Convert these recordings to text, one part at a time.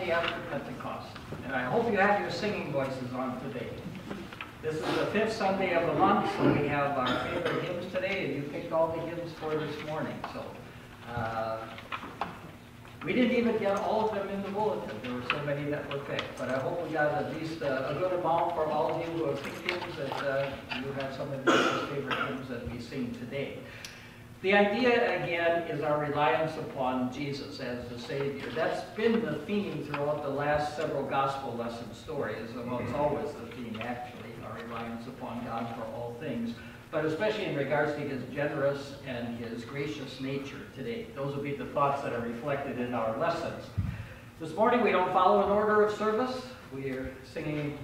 Sunday after Pentecost. And I hope you have your singing voices on today. This is the fifth Sunday of the month, so we have our favorite hymns today, and you picked all the hymns for this morning. So uh, we didn't even get all of them in the bulletin. There were so many that were picked. But I hope we got at least a, a good amount for all of you who have picked hymns, that uh, you have some of your favorite hymns that we sing today. The idea, again, is our reliance upon Jesus as the Savior. That's been the theme throughout the last several gospel lesson stories. Well, it's always the theme, actually, our reliance upon God for all things, but especially in regards to His generous and His gracious nature today. Those will be the thoughts that are reflected in our lessons. This morning, we don't follow an order of service. We are singing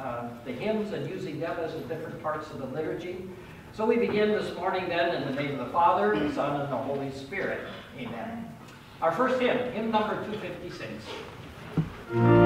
uh, the hymns and using them as the different parts of the liturgy. So we begin this morning then in the name of the Father, the Son, and the Holy Spirit. Amen. Our first hymn, hymn number 256.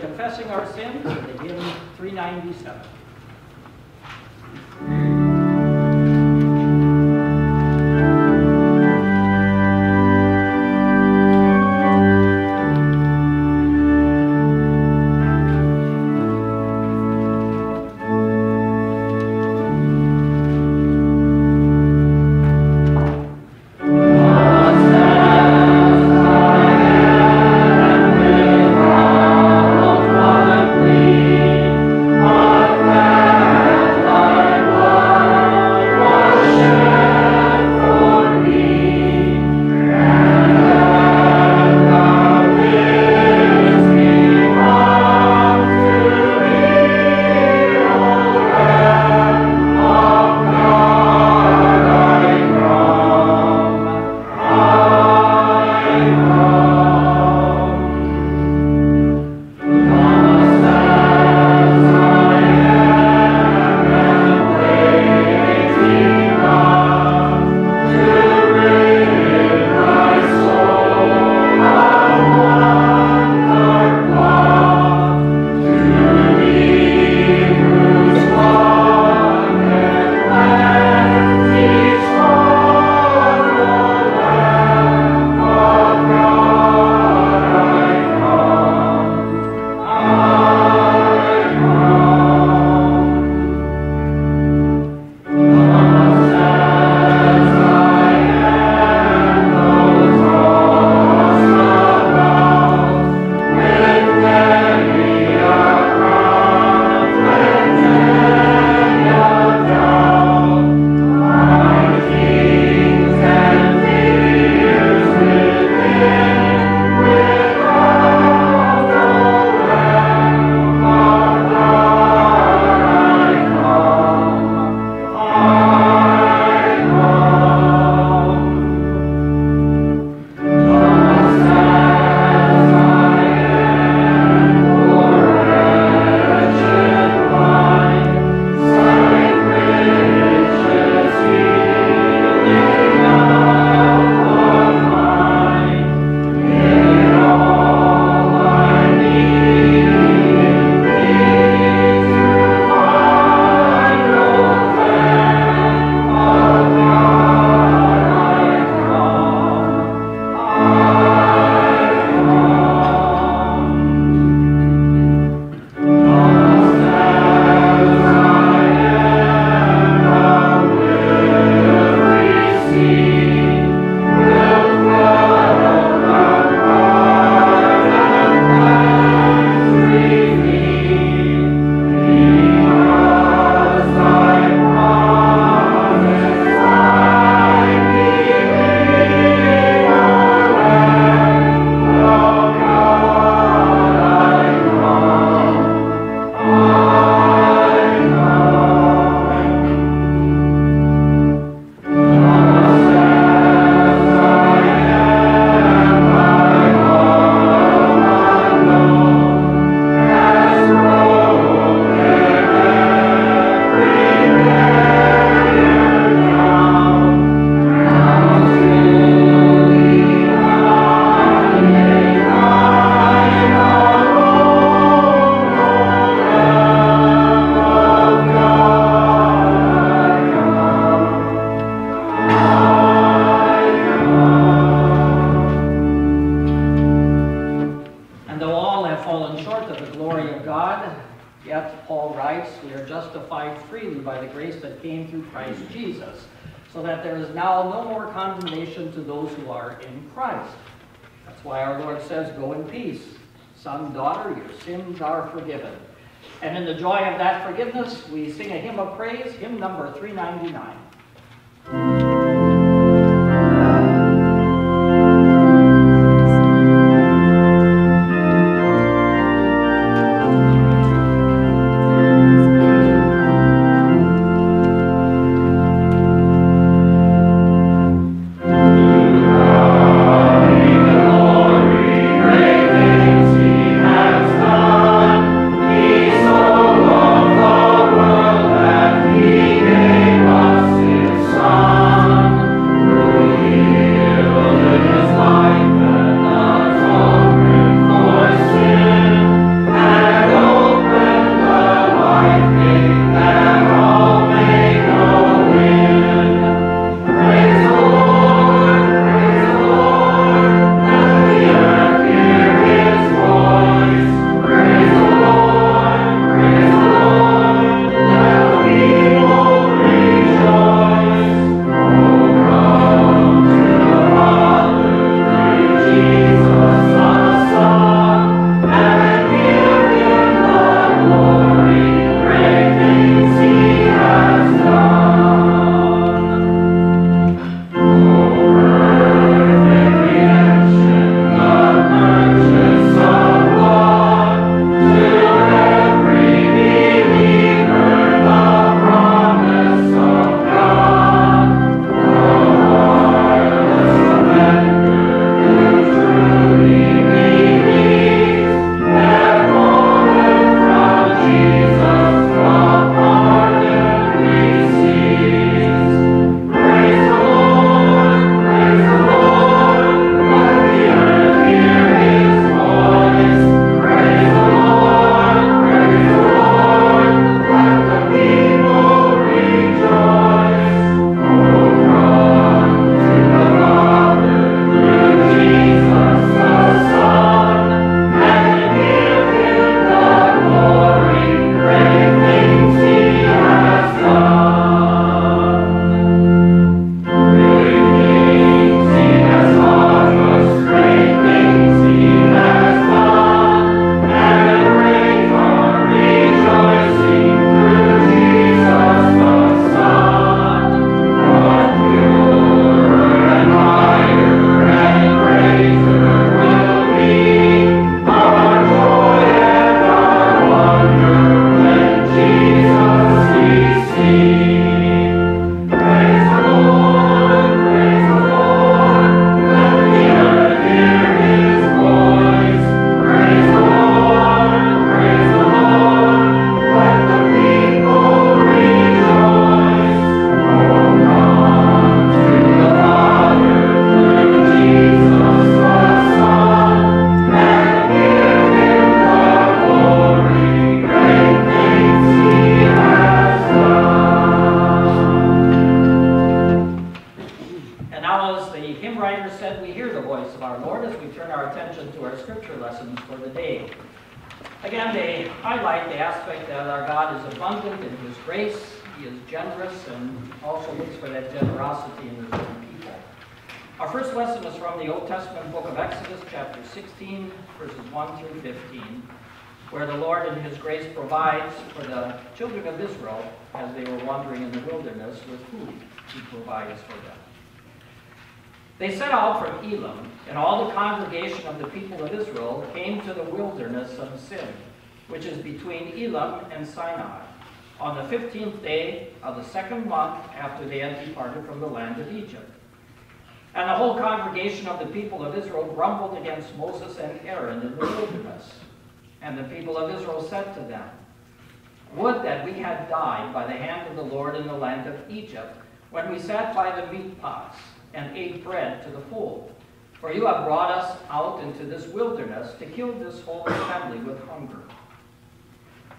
Confessing our sins in the hymn 397. The joy of that forgiveness, we sing a hymn of praise, hymn number 399. Hand of the Lord in the land of Egypt, when we sat by the meat pots and ate bread to the full. For you have brought us out into this wilderness to kill this whole assembly with hunger.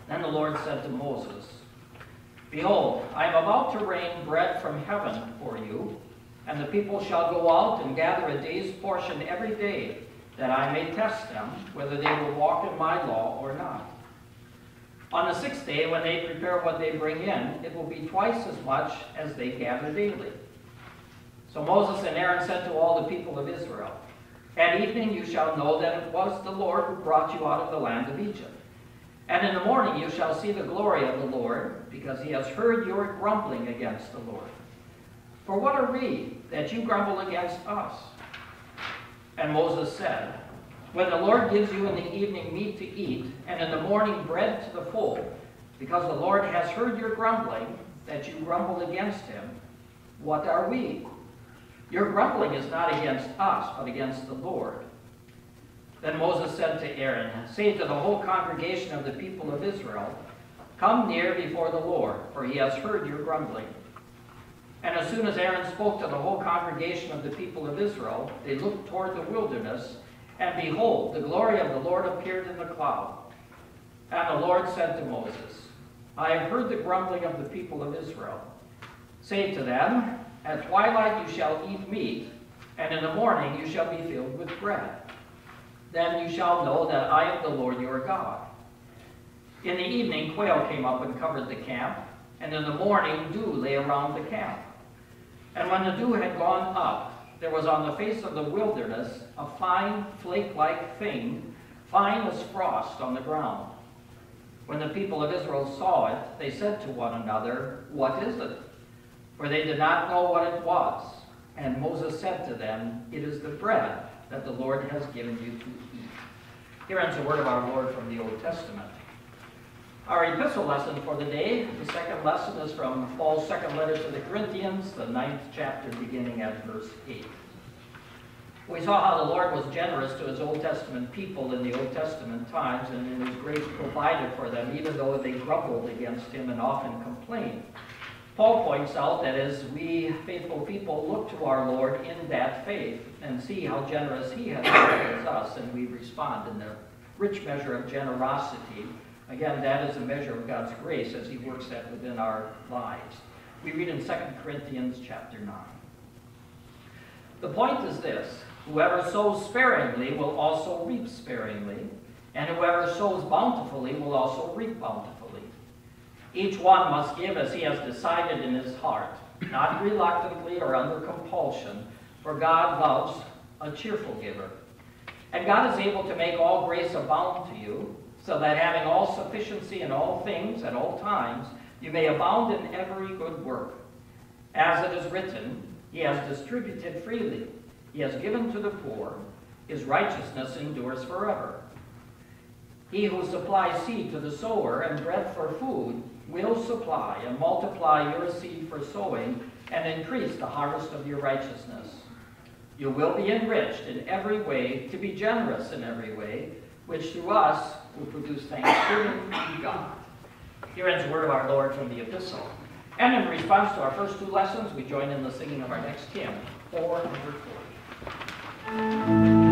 Then the Lord said to Moses, Behold, I am about to rain bread from heaven for you, and the people shall go out and gather a day's portion every day that I may test them whether they will walk in my law or not. On the sixth day, when they prepare what they bring in, it will be twice as much as they gather daily. So Moses and Aaron said to all the people of Israel, At evening you shall know that it was the Lord who brought you out of the land of Egypt. And in the morning you shall see the glory of the Lord, because he has heard your grumbling against the Lord. For what are we that you grumble against us? And Moses said, When the Lord gives you in the evening meat to eat, and in the morning bread to the full, because the Lord has heard your grumbling, that you grumble against him, what are we? Your grumbling is not against us, but against the Lord. Then Moses said to Aaron, Say to the whole congregation of the people of Israel, Come near before the Lord, for he has heard your grumbling. And as soon as Aaron spoke to the whole congregation of the people of Israel, they looked toward the wilderness, and behold, the glory of the Lord appeared in the cloud. And the Lord said to Moses, I have heard the grumbling of the people of Israel. Say to them, At twilight you shall eat meat, and in the morning you shall be filled with bread. Then you shall know that I am the Lord your God. In the evening quail came up and covered the camp, and in the morning dew lay around the camp. And when the dew had gone up, there was on the face of the wilderness a fine flake-like thing, fine as frost on the ground. When the people of Israel saw it, they said to one another, What is it? For they did not know what it was. And Moses said to them, It is the bread that the Lord has given you to eat. Here ends the word of our Lord from the Old Testament. Our epistle lesson for the day, the second lesson is from Paul's second letter to the Corinthians, the ninth chapter, beginning at verse 8. We saw how the Lord was generous to his Old Testament people in the Old Testament times, and in his grace provided for them, even though they grumbled against him and often complained. Paul points out that as we faithful people look to our Lord in that faith and see how generous he has been towards us, and we respond in the rich measure of generosity, Again, that is a measure of God's grace as he works that within our lives. We read in 2 Corinthians chapter 9. The point is this, whoever sows sparingly will also reap sparingly, and whoever sows bountifully will also reap bountifully. Each one must give as he has decided in his heart, not reluctantly or under compulsion, for God loves a cheerful giver. And God is able to make all grace abound to you, so that having all sufficiency in all things at all times, you may abound in every good work. As it is written, He has distributed freely, He has given to the poor, His righteousness endures forever. He who supplies seed to the sower and bread for food will supply and multiply your seed for sowing and increase the harvest of your righteousness. You will be enriched in every way to be generous in every way, which through us will produce thanksgiving to God. Here ends the word of our Lord from the epistle. And in response to our first two lessons, we join in the singing of our next hymn, 440.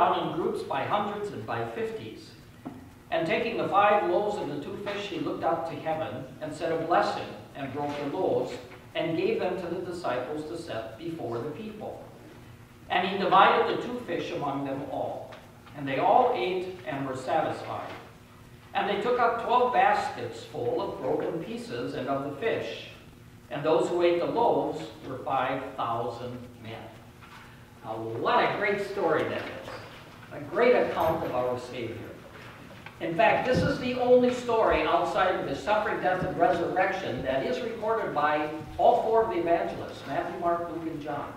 Down in groups by hundreds and by fifties. And taking the five loaves and the two fish, he looked up to heaven and said a blessing and broke the loaves and gave them to the disciples to set before the people. And he divided the two fish among them all. And they all ate and were satisfied. And they took up twelve baskets full of broken pieces and of the fish. And those who ate the loaves were 5,000 men. Now, what a great story that is. A great account of our Savior. In fact, this is the only story outside of his suffering, death, and resurrection that is recorded by all four of the evangelists, Matthew, Mark, Luke, and John.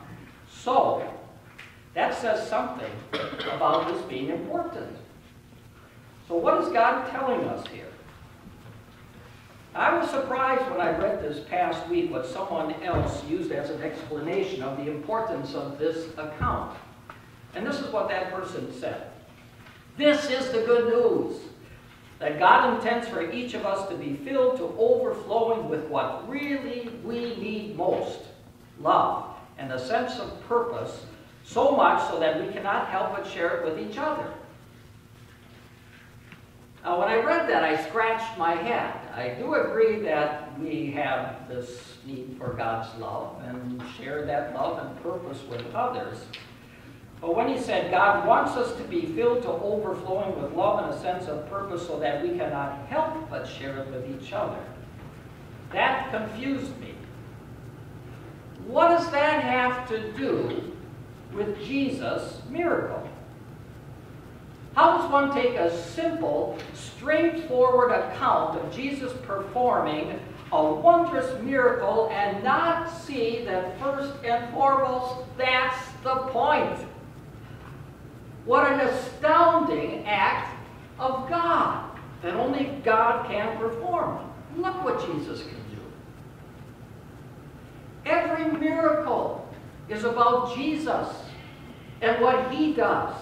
So, that says something about this being important. So what is God telling us here? I was surprised when I read this past week what someone else used as an explanation of the importance of this account. And this is what that person said. This is the good news that God intends for each of us to be filled to overflowing with what really we need most love and a sense of purpose, so much so that we cannot help but share it with each other. Now, when I read that, I scratched my head. I do agree that we have this need for God's love and share that love and purpose with others. But when he said God wants us to be filled to overflowing with love and a sense of purpose so that we cannot help but share it with each other, that confused me. What does that have to do with Jesus' miracle? How does one take a simple, straightforward account of Jesus performing a wondrous miracle and not see that first and foremost, that's the point? What an astounding act of God that only God can perform. Look what Jesus can do. Every miracle is about Jesus and what he does.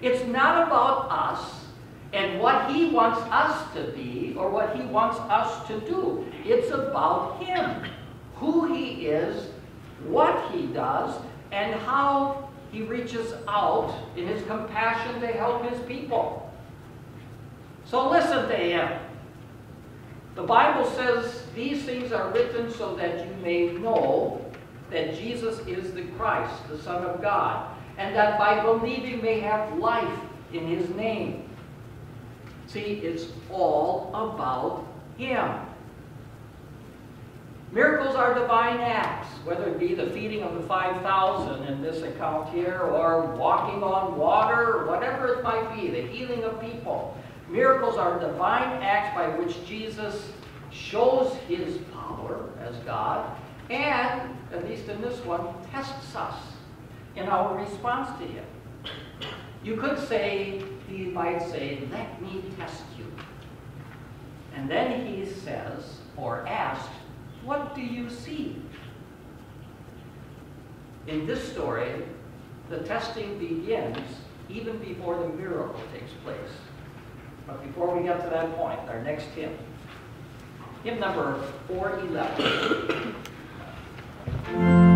It's not about us and what he wants us to be or what he wants us to do. It's about him, who he is, what he does, and how he reaches out in his compassion to help his people. So listen to him. The Bible says these things are written so that you may know that Jesus is the Christ, the Son of God, and that by believing may have life in his name. See, it's all about him. Miracles are divine acts, whether it be the feeding of the 5,000 in this account here, or walking on water, or whatever it might be, the healing of people. Miracles are divine acts by which Jesus shows his power as God, and, at least in this one, tests us in our response to him. You could say, he might say, let me test you. And then he says, or asks, what do you see? In this story, the testing begins even before the miracle takes place. But before we get to that point, our next hymn, hymn number 411.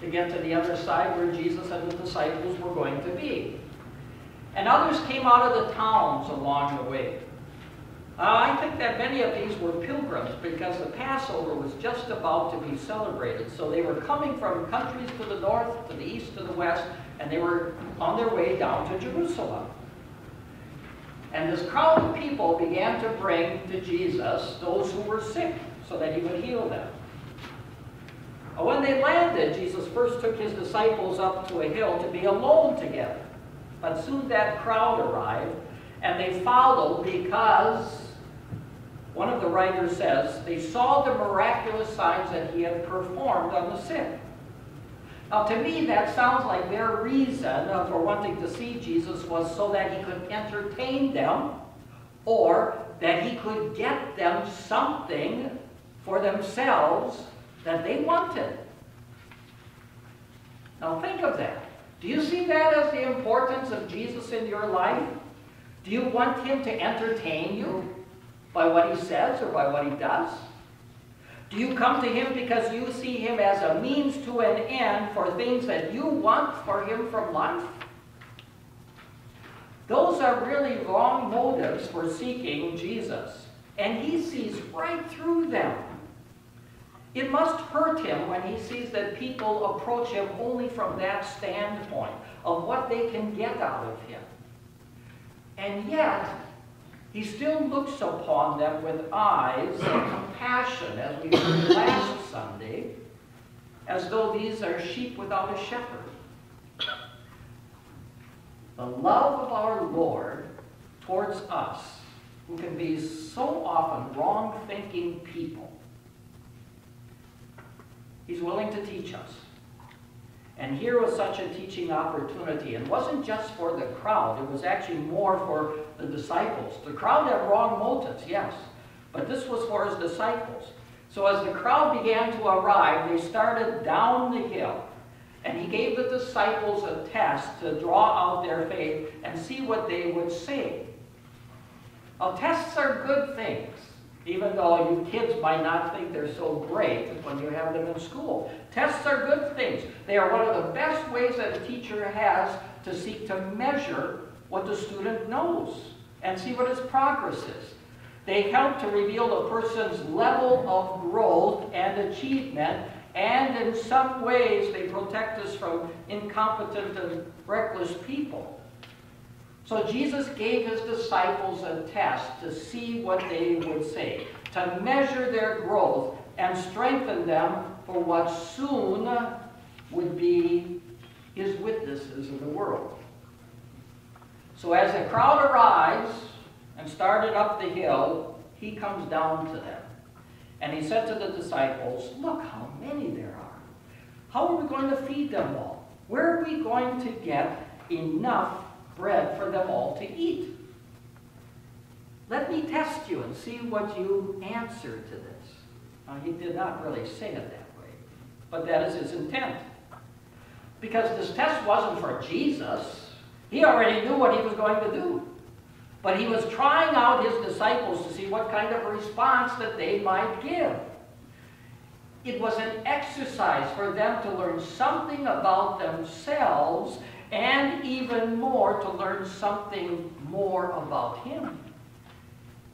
to get to the other side where Jesus and the disciples were going to be. And others came out of the towns along the way. Uh, I think that many of these were pilgrims because the Passover was just about to be celebrated. So they were coming from countries to the north, to the east, to the west, and they were on their way down to Jerusalem. And this crowd of people began to bring to Jesus those who were sick so that he would heal them. When they landed, Jesus first took his disciples up to a hill to be alone together. But soon that crowd arrived, and they followed because, one of the writers says, they saw the miraculous signs that he had performed on the sick. Now, to me, that sounds like their reason for wanting to see Jesus was so that he could entertain them or that he could get them something for themselves that they wanted. Now think of that. Do you see that as the importance of Jesus in your life? Do you want him to entertain you by what he says or by what he does? Do you come to him because you see him as a means to an end for things that you want for him from life? Those are really wrong motives for seeking Jesus. And he sees right through them. It must hurt him when he sees that people approach him only from that standpoint of what they can get out of him. And yet, he still looks upon them with eyes of compassion, as we heard last Sunday, as though these are sheep without a shepherd. The love of our Lord towards us, who can be so often wrong-thinking people, He's willing to teach us. And here was such a teaching opportunity. It wasn't just for the crowd, it was actually more for the disciples. The crowd had wrong motives, yes, but this was for his disciples. So as the crowd began to arrive, they started down the hill. And he gave the disciples a test to draw out their faith and see what they would say. Now, tests are good things even though you kids might not think they're so great when you have them in school. Tests are good things. They are one of the best ways that a teacher has to seek to measure what the student knows and see what his progress is. They help to reveal a person's level of growth and achievement, and in some ways they protect us from incompetent and reckless people. So Jesus gave his disciples a test to see what they would say, to measure their growth and strengthen them for what soon would be his witnesses in the world. So as the crowd arrives and started up the hill, he comes down to them. And he said to the disciples, Look how many there are. How are we going to feed them all? Where are we going to get enough bread for them all to eat. Let me test you and see what you answer to this. Now, he did not really say it that way, but that is his intent. Because this test wasn't for Jesus. He already knew what he was going to do. But he was trying out his disciples to see what kind of response that they might give. It was an exercise for them to learn something about themselves and even more to learn something more about him.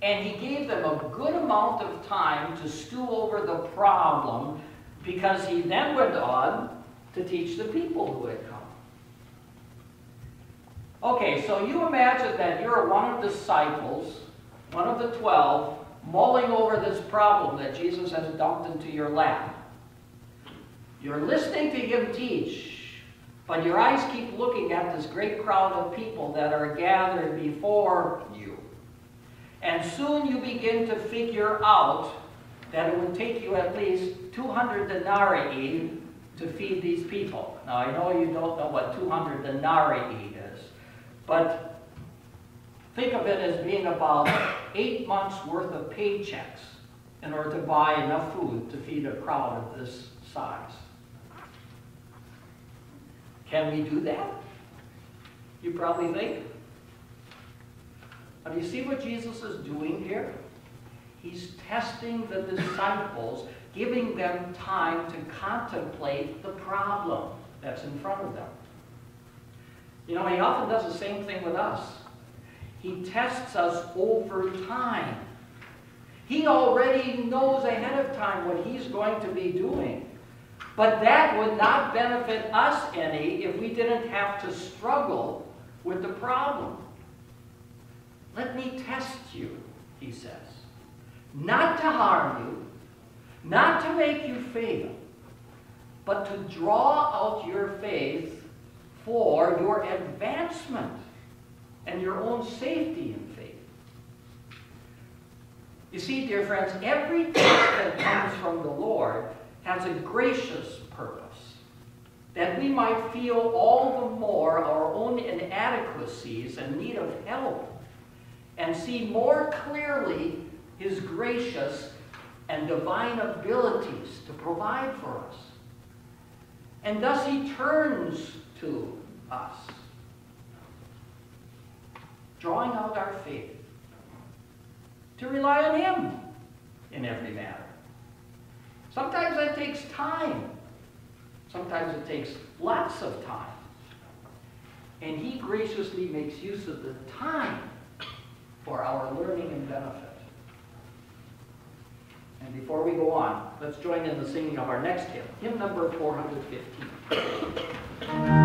And he gave them a good amount of time to stew over the problem because he then went on to teach the people who had come. Okay, so you imagine that you're one of the disciples, one of the twelve, mulling over this problem that Jesus has dumped into your lap. You're listening to him teach, but your eyes keep looking at this great crowd of people that are gathered before you. And soon you begin to figure out that it would take you at least 200 denarii to feed these people. Now, I know you don't know what 200 denarii is, but think of it as being about eight months' worth of paychecks in order to buy enough food to feed a crowd of this size. Can we do that? You probably think. But do you see what Jesus is doing here? He's testing the disciples, giving them time to contemplate the problem that's in front of them. You know, he often does the same thing with us. He tests us over time. He already knows ahead of time what he's going to be doing. But that would not benefit us any if we didn't have to struggle with the problem. Let me test you, he says. Not to harm you, not to make you fail, but to draw out your faith for your advancement and your own safety in faith. You see, dear friends, every test that comes from the Lord has a gracious purpose, that we might feel all the more our own inadequacies and need of help, and see more clearly his gracious and divine abilities to provide for us. And thus he turns to us, drawing out our faith to rely on him in every matter. Sometimes that takes time. Sometimes it takes lots of time. And he graciously makes use of the time for our learning and benefit. And before we go on, let's join in the singing of our next hymn, hymn number 415.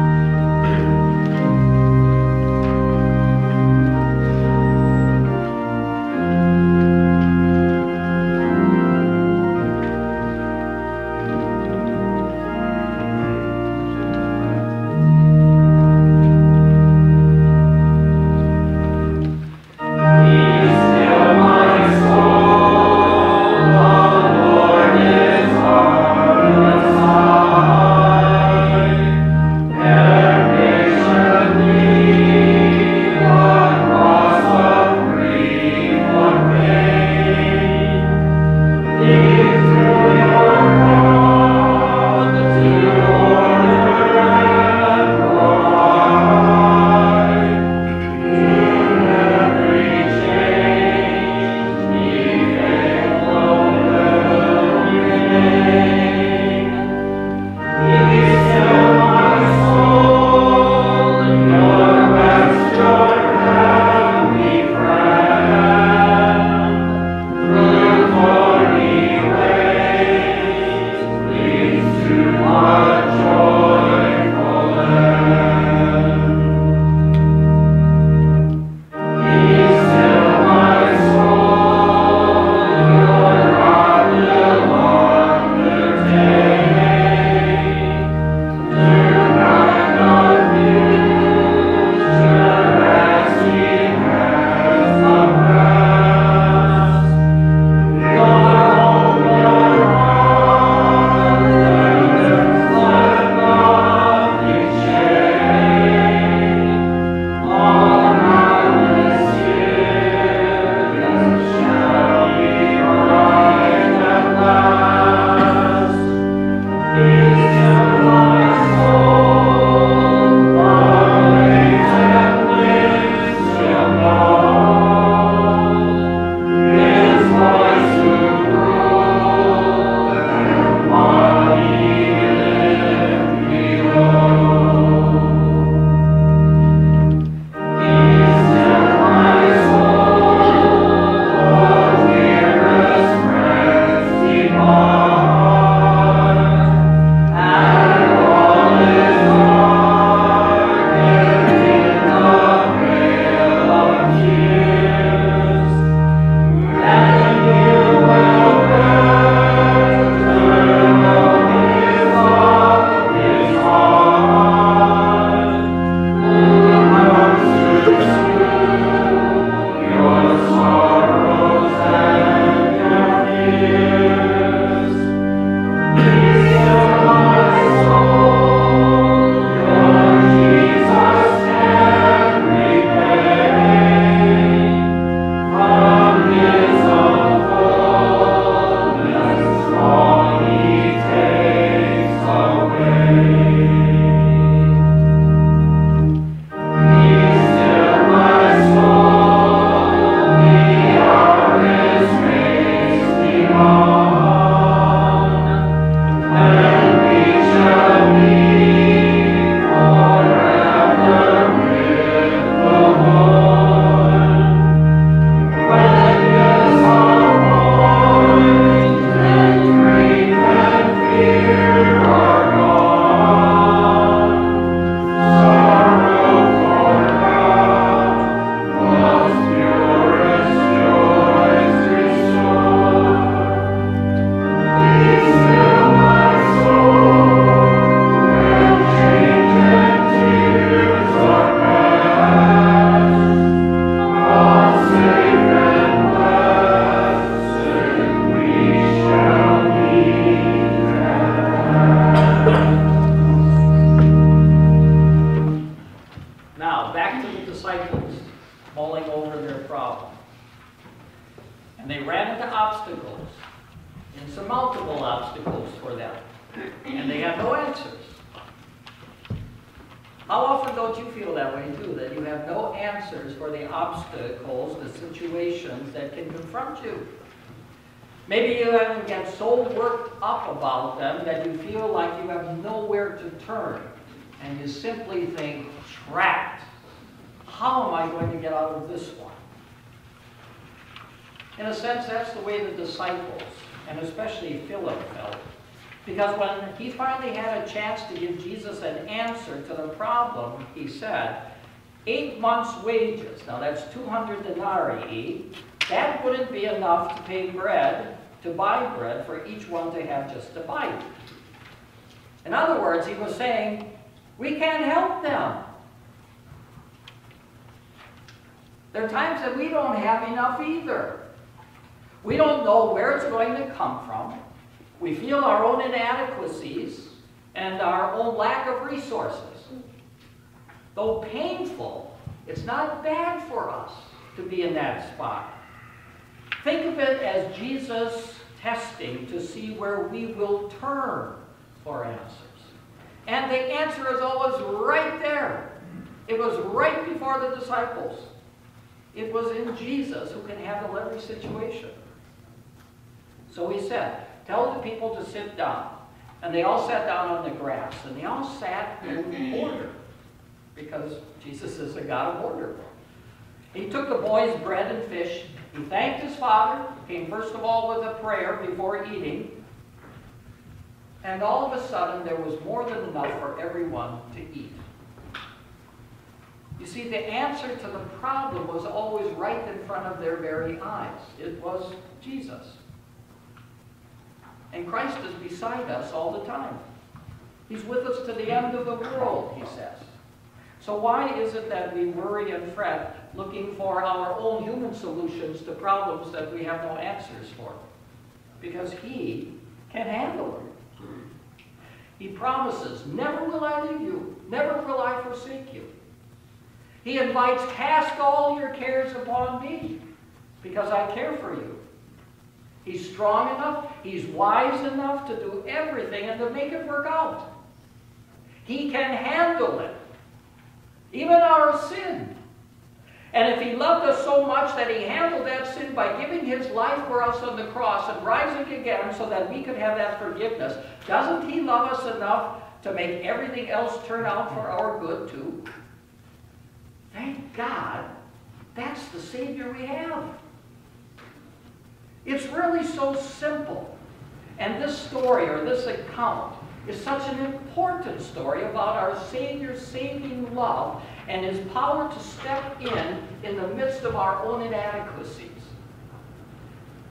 We can't help them. There are times that we don't have enough either. We don't know where it's going to come from. We feel our own inadequacies and our own lack of resources. Though painful, it's not bad for us to be in that spot. Think of it as Jesus testing to see where we will turn for answers. And the answer is always right there. It was right before the disciples. It was in Jesus who can handle every situation. So he said, Tell the people to sit down. And they all sat down on the grass, and they all sat in order, because Jesus is a God of order. He took the boy's bread and fish. He thanked his father, He came first of all with a prayer before eating. And all of a sudden, there was more than enough for everyone to eat. You see, the answer to the problem was always right in front of their very eyes. It was Jesus. And Christ is beside us all the time. He's with us to the end of the world, he says. So why is it that we worry and fret looking for our own human solutions to problems that we have no answers for? Because he can handle them. He promises, never will I leave you, never will I forsake you. He invites, cast all your cares upon me, because I care for you. He's strong enough, he's wise enough to do everything and to make it work out. He can handle it, even our sin. And if he loved us so much that he handled that sin by giving his life for us on the cross and rising again so that we could have that forgiveness, doesn't he love us enough to make everything else turn out for our good too? Thank God that's the Savior we have. It's really so simple. And this story, or this account, is such an important story about our Savior's saving love and his power to step in in the midst of our own inadequacies.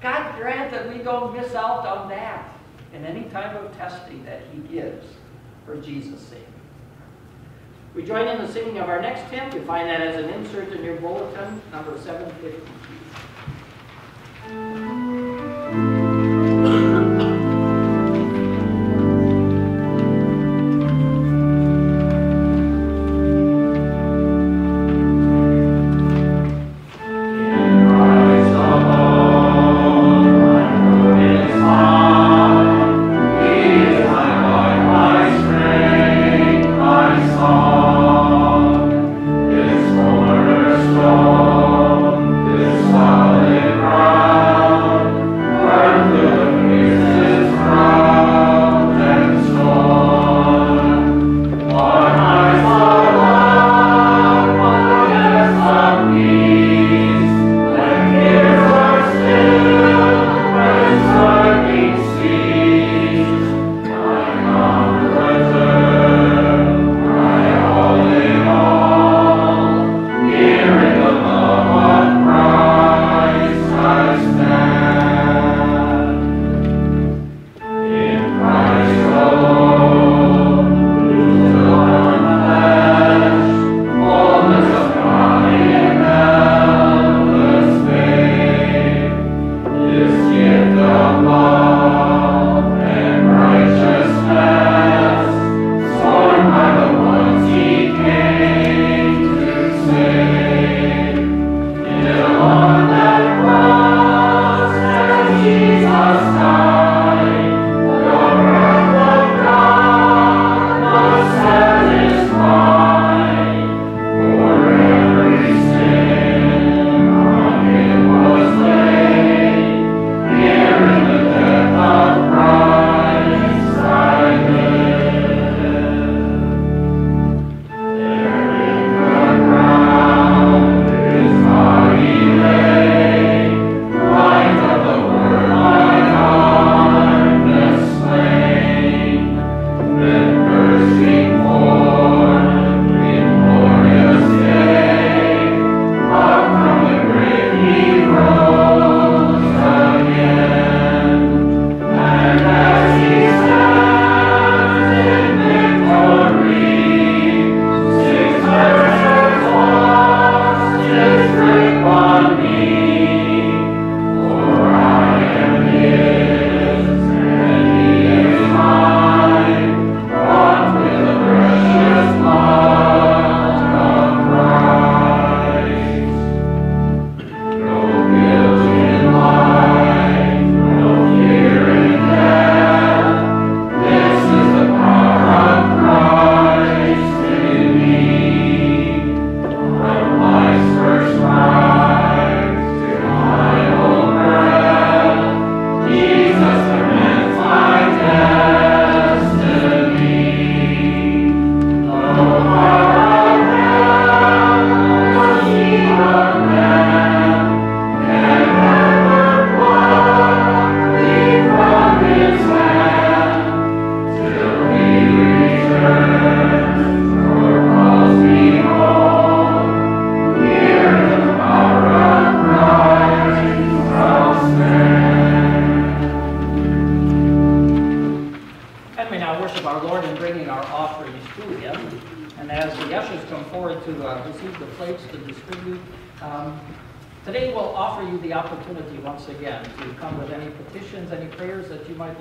God grant that we don't miss out on that in any type of testing that he gives for Jesus' sake. We join in the singing of our next hymn. You find that as an insert in your bulletin, number 750.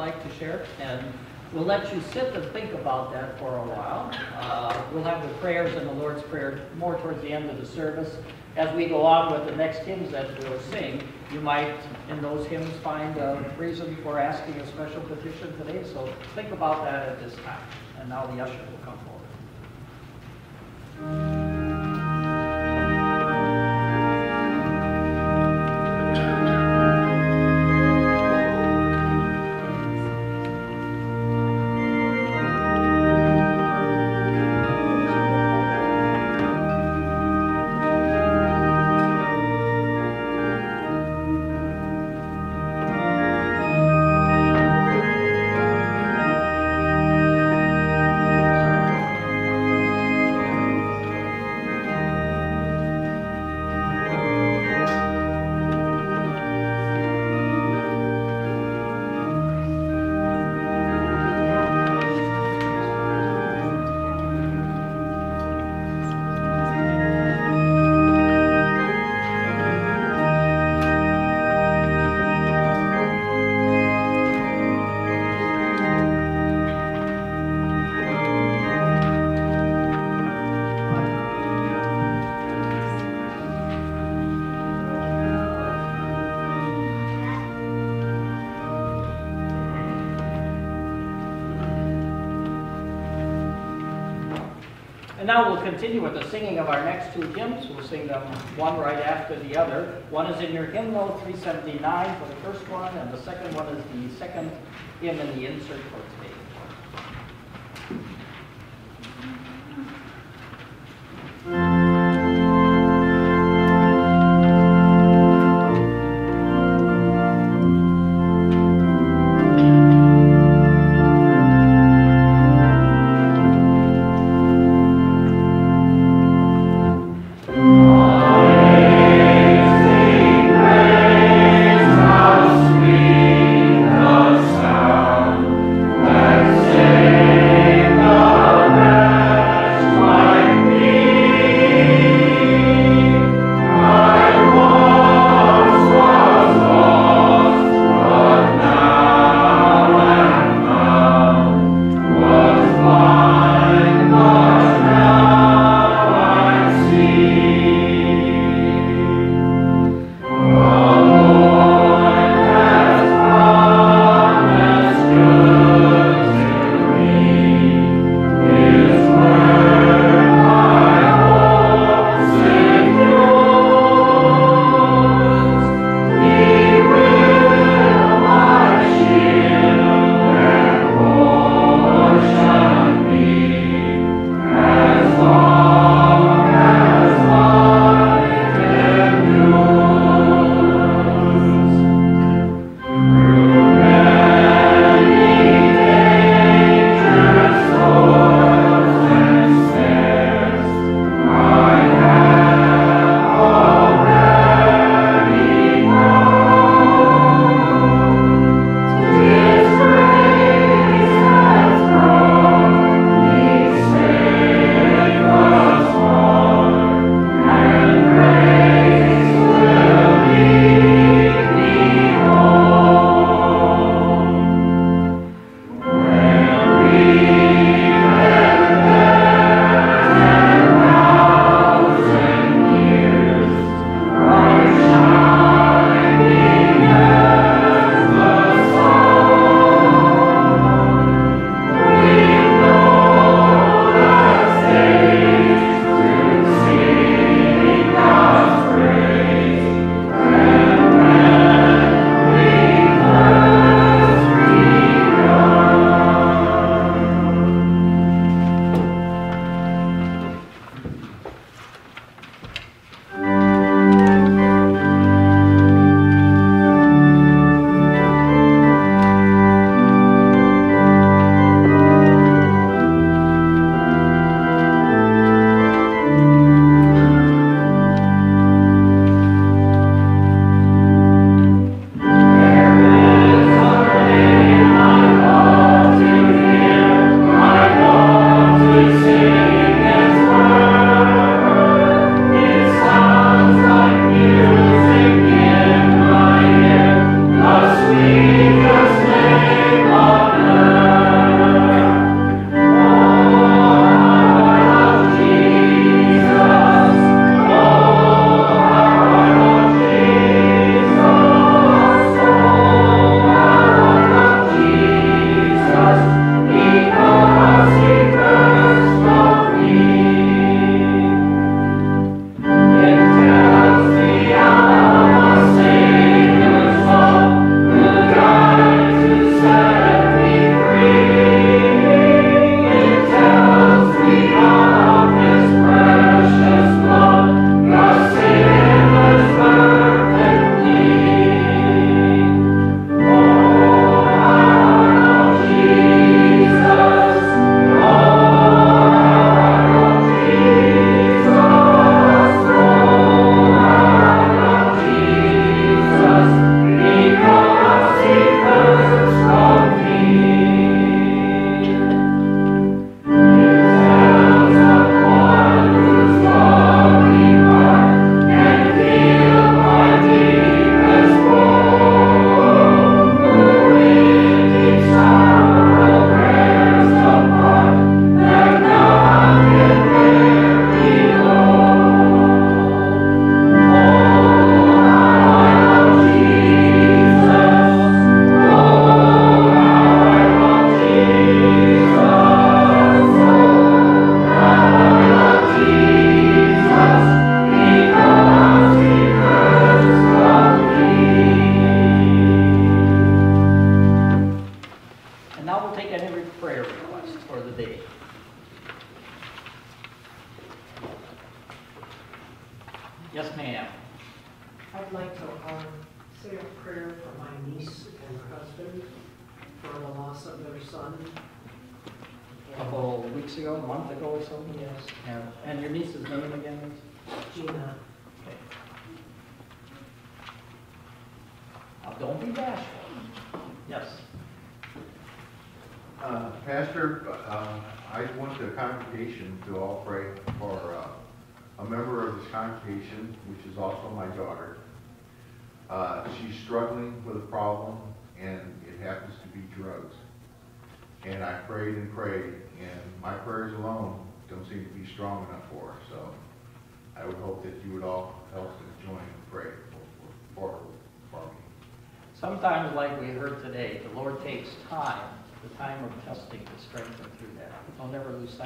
Like to share. And we'll let you sit and think about that for a while. Uh, we'll have the prayers and the Lord's Prayer more towards the end of the service. As we go on with the next hymns that we'll sing, you might, in those hymns, find a reason for asking a special petition today. So think about that at this time. And now the usher will come forward. Continue with the singing of our next two hymns. We'll sing them one right after the other. One is in your hymnal 379 for the first one, and the second one is the second hymn in the insert for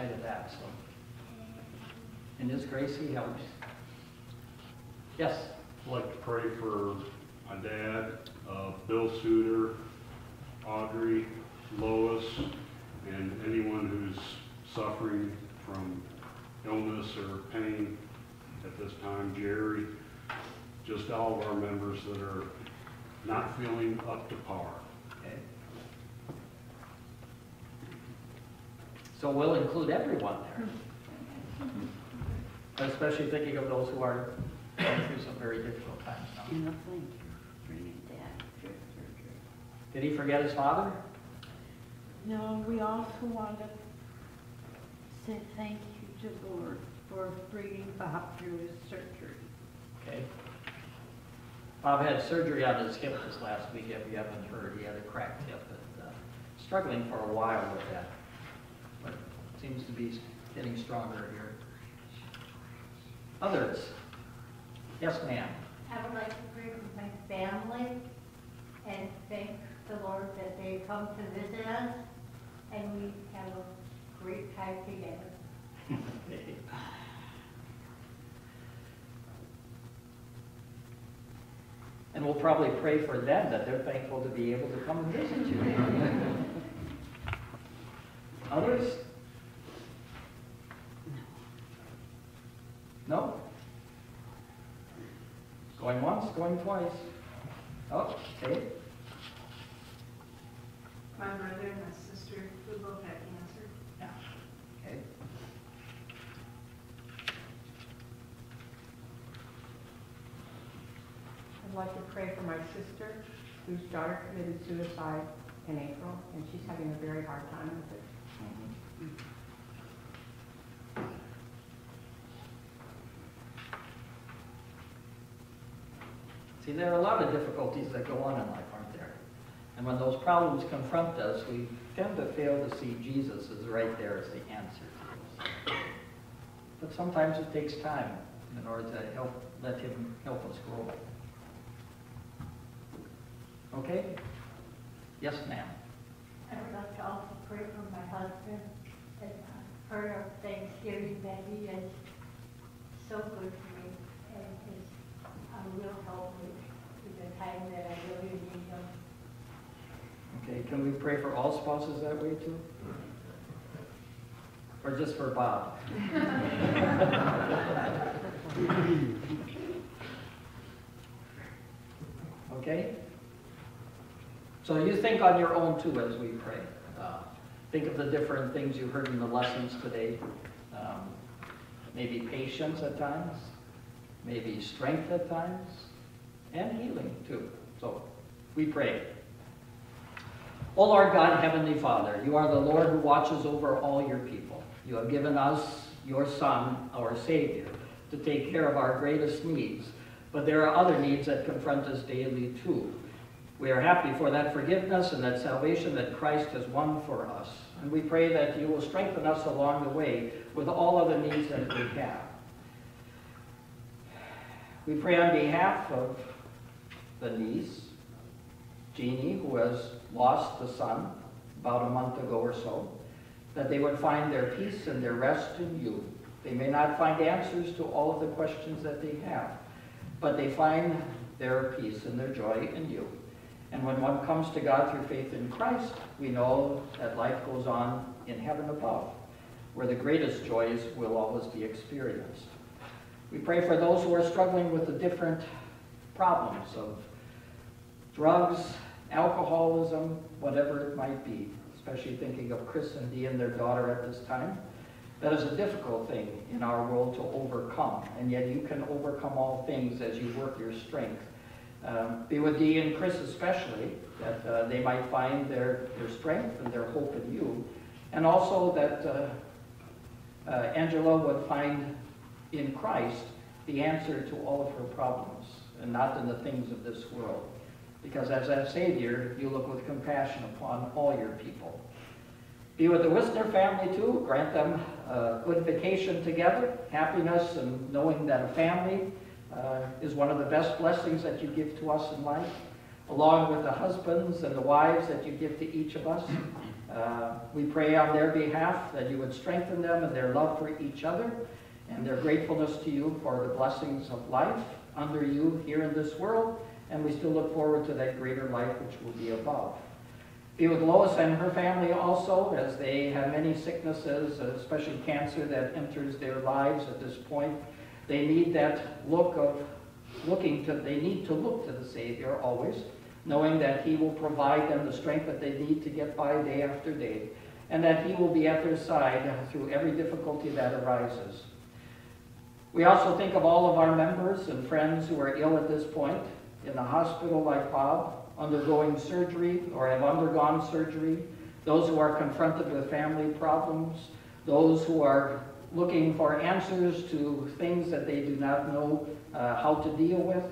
sight of that, so. In His grace, He helps. Yes, I'd like to pray for my dad, uh, Bill Suter, Audrey, Lois, and anyone who's suffering from illness or pain at this time, Jerry, just all of our members that are not feeling up to par. okay. So we'll include everyone there. Especially thinking of those who are going through some very difficult times now. No, thank you. Did he forget his father? No, we also want to say thank you to the Lord for bringing Bob through his surgery. Okay. Bob had surgery on his hip this last week, if you haven't heard, he had a cracked hip, and uh, struggling for a while with that. Seems to be getting stronger here. Others? Yes, ma'am. I would like to pray for my family and thank the Lord that they come to visit us and we have a great time together. And we'll probably pray for them that they're thankful to be able to come and visit you. Others? No? Going once, going twice. Oh, okay. My brother and my sister who both had cancer. Yeah, okay. I'd like to pray for my sister, whose daughter committed suicide in April, and she's having a very hard time with it. Mm-hmm. Mm-hmm. See, there are a lot of difficulties that go on in life, aren't there? And when those problems confront us, we tend to fail to see Jesus as right there as the answer to us. But sometimes it takes time in order to help, let him help us grow. Okay? Yes, ma'am. I would like to also pray for my husband and uh, heard of Thanksgiving that he is so good to me and is a real help the time that I really need. Okay, can we pray for all spouses that way too? Or just for Bob? Okay? So you think on your own too as we pray. Uh, Think of the different things you heard in the lessons today. Um, Maybe patience at times, maybe strength at times, and healing too. So we pray. O Lord God, Heavenly Father, you are the Lord who watches over all your people. You have given us, your Son, our Savior, to take care of our greatest needs. But there are other needs that confront us daily too. We are happy for that forgiveness and that salvation that Christ has won for us. And we pray that you will strengthen us along the way with all other needs that we have. We pray on behalf of the niece, Jeannie, who has lost the son about a month ago or so, that they would find their peace and their rest in you. They may not find answers to all of the questions that they have, but they find their peace and their joy in you. And when one comes to God through faith in Christ, we know that life goes on in heaven above, where the greatest joys will always be experienced. We pray for those who are struggling with the different problems of drugs, alcoholism, whatever it might be, especially thinking of Chris and Dee and their daughter at this time. That is a difficult thing in our world to overcome, and yet you can overcome all things as you work your strength. Um, be with Dee and Chris especially, that uh, they might find their, their strength and their hope in you, and also that uh, uh, Angela would find in Christ the answer to all of her problems, and not in the things of this world. Because as our Savior, you look with compassion upon all your people. Be with the Wisner family too. Grant them a good vacation together, happiness, and knowing that a family uh, is one of the best blessings that you give to us in life, along with the husbands and the wives that you give to each of us. Uh, we pray on their behalf that you would strengthen them in their love for each other and their gratefulness to you for the blessings of life under you here in this world, and we still look forward to that greater life which will be above. Be with Lois and her family also, as they have many sicknesses, especially cancer that enters their lives at this point. They need that look of looking to, they need to look to the Savior always, knowing that He will provide them the strength that they need to get by day after day, and that He will be at their side through every difficulty that arises. We also think of all of our members and friends who are ill at this point, in the hospital like Bob, undergoing surgery or have undergone surgery, those who are confronted with family problems, those who are looking for answers to things that they do not know uh, how to deal with.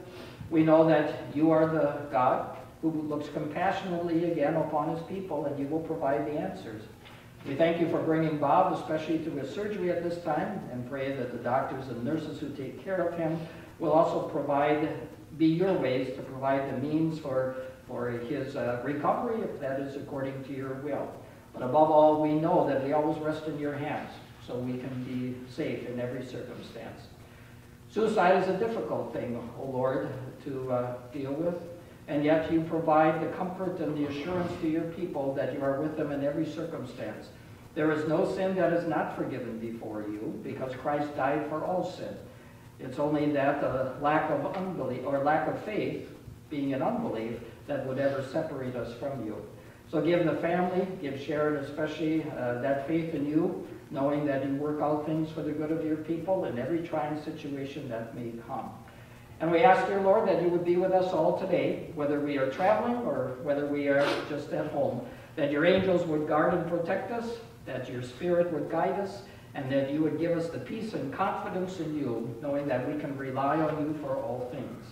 We know that you are the God who looks compassionately again upon his people and you will provide the answers. We thank you for bringing Bob, especially through his surgery at this time, and pray that the doctors and nurses who take care of him will also provide, be your ways to provide the means for, for his uh, recovery, if that is according to your will. But above all, we know that we always rest in your hands, so we can be safe in every circumstance. Suicide is a difficult thing, O oh Lord, to uh, deal with. And yet you provide the comfort and the assurance to your people that you are with them in every circumstance. There is no sin that is not forgiven before you because Christ died for all sin. It's only that uh, lack of unbelief or lack of faith, being an unbelief, that would ever separate us from you. So give the family, give Sharon especially uh, that faith in you, knowing that you work all things for the good of your people in every trying situation that may come. And we ask, dear Lord, that you would be with us all today, whether we are traveling or whether we are just at home, that your angels would guard and protect us, that your spirit would guide us, and that you would give us the peace and confidence in you, knowing that we can rely on you for all things.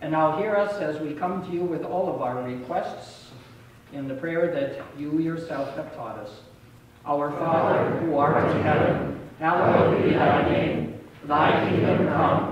And now hear us as we come to you with all of our requests in the prayer that you yourself have taught us. Our Father, who art in heaven, hallowed be thy name. Thy kingdom come.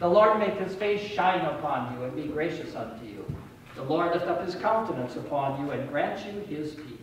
The Lord make his face shine upon you and be gracious unto you. The Lord lift up his countenance upon you and grant you his peace.